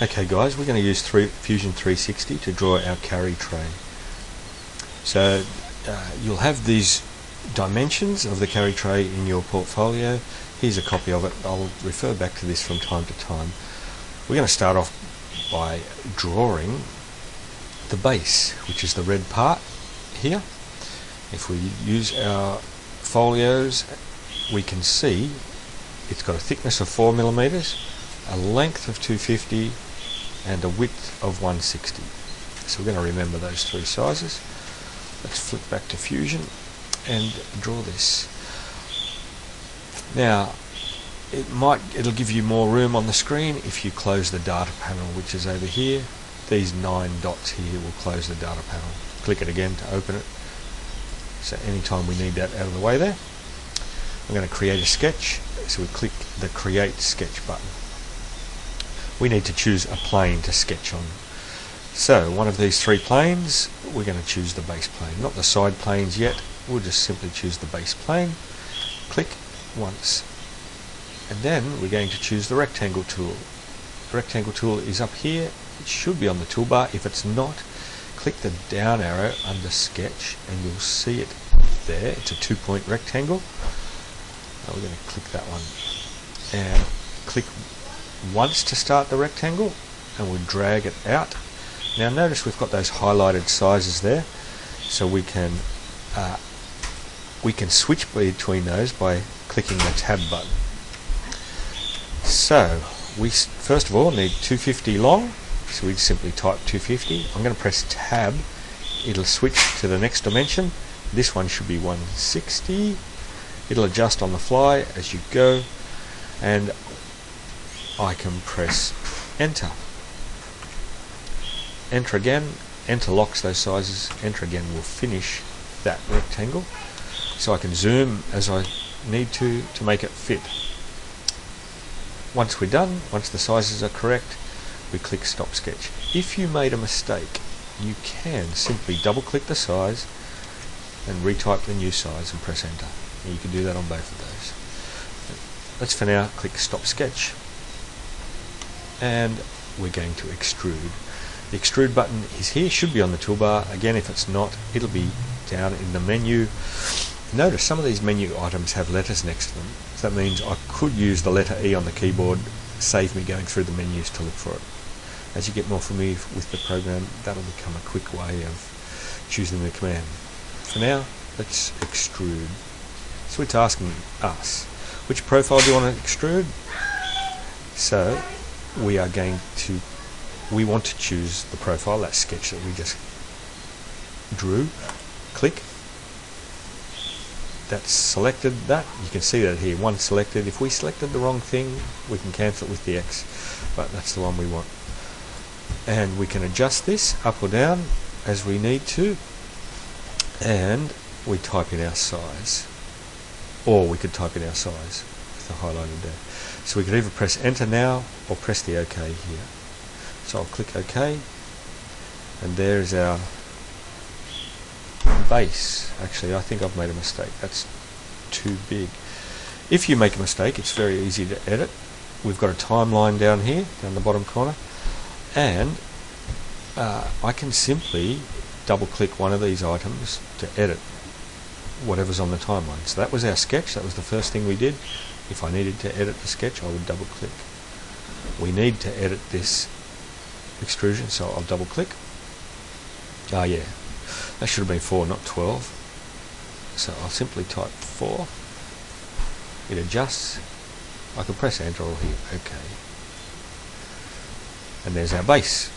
Okay guys, we're going to use three, Fusion 360 to draw our carry tray. So uh, you'll have these dimensions of the carry tray in your portfolio. Here's a copy of it. I'll refer back to this from time to time. We're going to start off by drawing the base, which is the red part here. If we use our folios, we can see it's got a thickness of 4 millimeters a length of 250 and a width of 160. So we're going to remember those three sizes. Let's flip back to Fusion and draw this. Now, it might it'll give you more room on the screen if you close the data panel which is over here. These nine dots here will close the data panel. Click it again to open it. So anytime we need that out of the way there. I'm going to create a sketch. So we click the create sketch button we need to choose a plane to sketch on. So one of these three planes, we're going to choose the base plane, not the side planes yet. We'll just simply choose the base plane. Click once. And then we're going to choose the rectangle tool. The rectangle tool is up here. It should be on the toolbar. If it's not, click the down arrow under sketch and you'll see it there. It's a two point rectangle. Now we're going to click that one and click once to start the rectangle and we drag it out. Now notice we've got those highlighted sizes there so we can uh, we can switch between those by clicking the tab button. So we first of all need 250 long so we simply type 250. I'm going to press tab it'll switch to the next dimension this one should be 160 it'll adjust on the fly as you go and I can press enter. Enter again, enter locks those sizes, enter again will finish that rectangle. So I can zoom as I need to to make it fit. Once we're done, once the sizes are correct, we click stop sketch. If you made a mistake, you can simply double click the size and retype the new size and press enter. And you can do that on both of those. Let's for now click stop sketch and we're going to extrude. The extrude button is here, should be on the toolbar. Again, if it's not, it'll be down in the menu. Notice some of these menu items have letters next to them. So that means I could use the letter E on the keyboard, save me going through the menus to look for it. As you get more familiar with the program, that'll become a quick way of choosing the command. For now, let's extrude. So it's asking us, which profile do you want to extrude? So we are going to we want to choose the profile that sketch that we just drew. Click. That's selected. That you can see that here one selected. If we selected the wrong thing we can cancel it with the X but that's the one we want. And we can adjust this up or down as we need to and we type in our size or we could type in our size the highlighted there so we could either press enter now or press the OK here. So I'll click OK and there's our base. Actually I think I've made a mistake. That's too big. If you make a mistake it's very easy to edit. We've got a timeline down here, down the bottom corner and uh, I can simply double click one of these items to edit whatever's on the timeline. So that was our sketch, that was the first thing we did. If I needed to edit the sketch, I would double click. We need to edit this extrusion, so I'll double click. Ah, yeah, that should have been 4, not 12. So I'll simply type 4. It adjusts. I can press enter or hit OK. And there's our base.